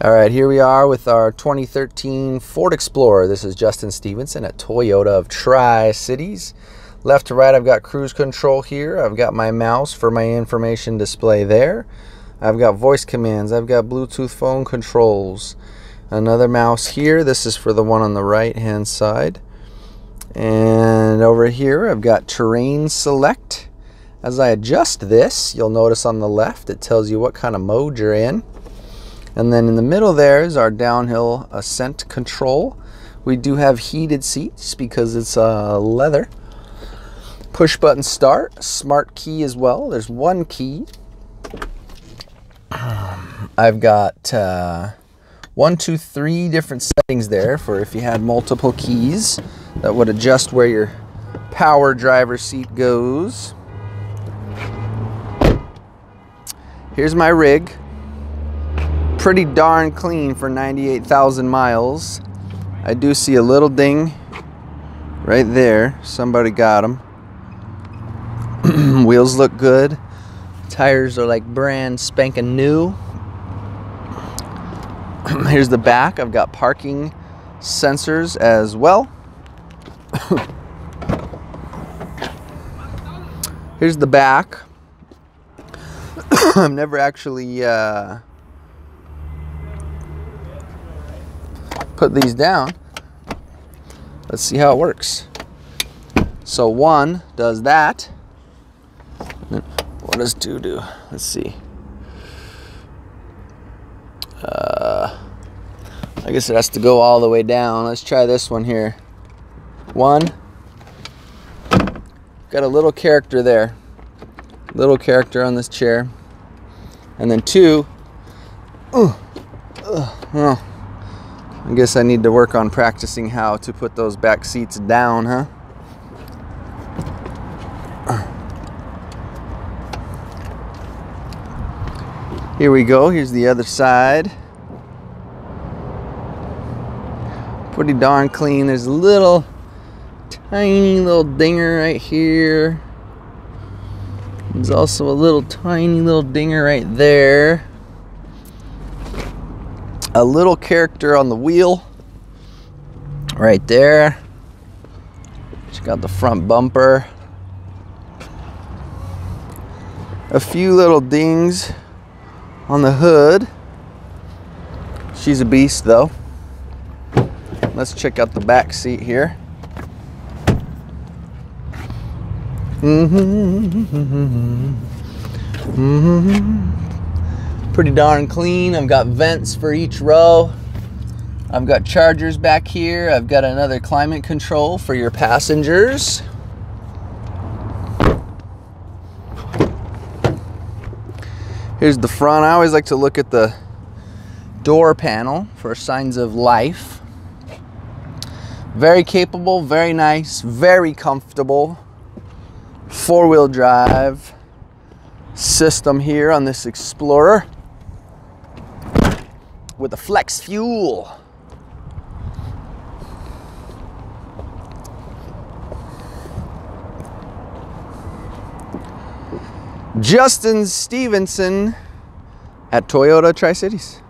All right, here we are with our 2013 Ford Explorer. This is Justin Stevenson at Toyota of Tri-Cities. Left to right, I've got cruise control here. I've got my mouse for my information display there. I've got voice commands. I've got Bluetooth phone controls. Another mouse here. This is for the one on the right hand side. And over here, I've got terrain select. As I adjust this, you'll notice on the left, it tells you what kind of mode you're in. And then in the middle there is our downhill ascent control. We do have heated seats because it's uh, leather. Push button start, smart key as well. There's one key. I've got uh, one, two, three different settings there for if you had multiple keys that would adjust where your power driver seat goes. Here's my rig pretty darn clean for 98,000 miles. I do see a little ding right there. Somebody got them. Wheels look good. Tires are like brand spanking new. Here's the back. I've got parking sensors as well. Here's the back. I've never actually uh, put these down. Let's see how it works. So one does that. What does two do? Let's see. Uh, I guess it has to go all the way down. Let's try this one here. One. Got a little character there. Little character on this chair. And then two. Uh, oh. I guess I need to work on practicing how to put those back seats down, huh? Here we go. Here's the other side. Pretty darn clean. There's a little tiny little dinger right here. There's also a little tiny little dinger right there a little character on the wheel right there. She's got the front bumper. A few little dings on the hood. She's a beast though. Let's check out the back seat here. Mm-hmm. Mm-hmm pretty darn clean. I've got vents for each row. I've got chargers back here. I've got another climate control for your passengers. Here's the front. I always like to look at the door panel for signs of life. Very capable, very nice, very comfortable. Four-wheel drive system here on this Explorer with the flex fuel. Justin Stevenson at Toyota Tri-Cities.